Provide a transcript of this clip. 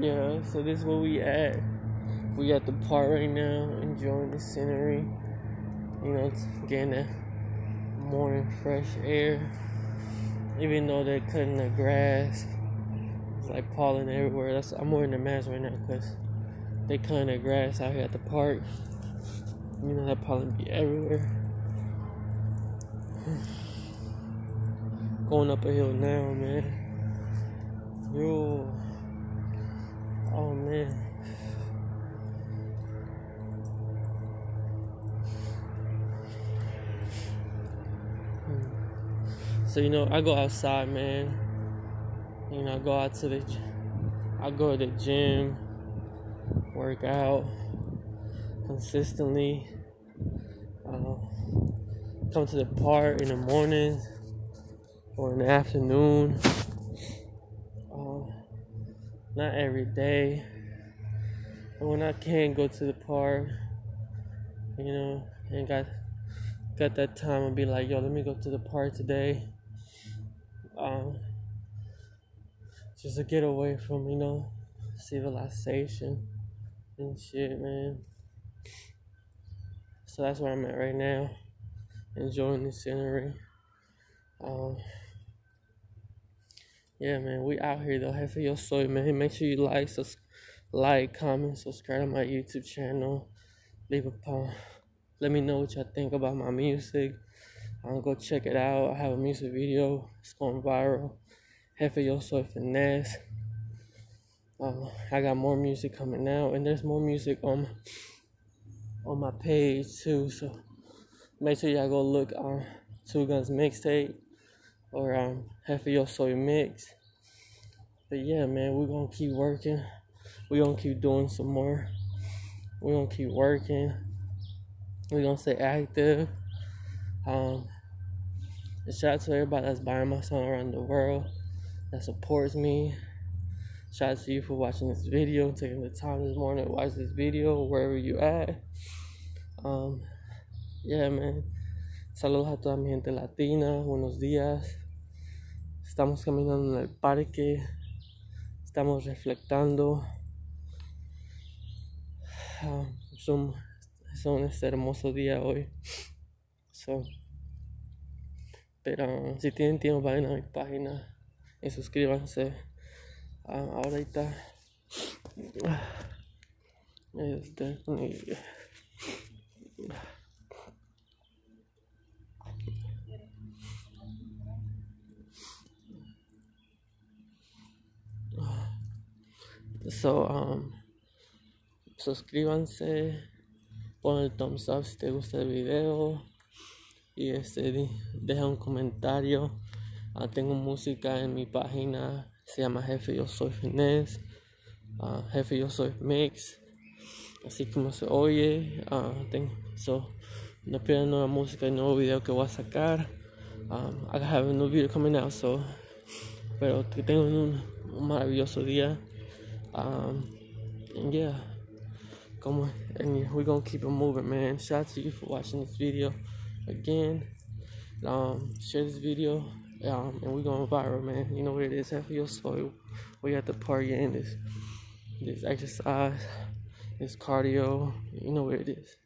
yeah, so this is where we at. We at the park right now, enjoying the scenery. You know, getting that morning fresh air. Even though they're cutting the grass, it's like pollen everywhere. That's I'm wearing a mask right now because they cutting the grass out here at the park. You know that pollen be everywhere. Going up a hill now, man. Yo. Oh man. So you know, I go outside, man. You know, I go out to the, I go to the gym, work out consistently. Uh, come to the park in the morning or in the afternoon. Not every day. And when I can go to the park, you know, and got got that time and be like, yo, let me go to the park today um, just to get away from you know civilization and shit, man. So that's where I'm at right now, enjoying the scenery. Um, yeah, man, we out here though. Hey, Jefe Yo Soy, man. Make sure you like, sus- like, comment, subscribe to my YouTube channel. Leave a post. Let me know what y'all think about my music. Um, go check it out. I have a music video. It's going viral. Jefe Yo Soy Finesse. Uh, I got more music coming out, and there's more music on on my page too. So make sure y'all go look on Two Guns Mixtape or um Jefe Yo Soy Mix. But yeah, man, we're gonna keep working. We're gonna keep doing some more. We're gonna keep working. We're gonna stay active. Um, shout out to everybody that's buying my song around the world that supports me. Shout out to you for watching this video, taking the time this morning to watch this video, wherever you at. Um, yeah, man. Saludos a toda mi gente latina. Buenos días. Estamos caminando en el parque. Estamos reflectando. Um, son, son este hermoso día hoy. So, pero si tienen tiempo, vayan a mi página y suscríbanse. Uh, ahorita. Este, So, um, suscríbanse, pon el thumbs up si te gusta el video y este deja un comentario. Uh, tengo música en mi página, se llama Jefe Yo Soy Finesse, uh, Jefe Yo Soy Mix, así como se oye. Uh, tengo, so, no pierdan nueva música y nuevo video que voy a sacar. Um, I have a new video coming out, so, pero que tengan un maravilloso día. Um, and yeah, come on, and we're gonna keep it moving, man. Shout out to you for watching this video again. Um, share this video, um, and we're going viral, man. You know what it is. Half of your soul. We got the party in this, this exercise, this cardio. You know what it is.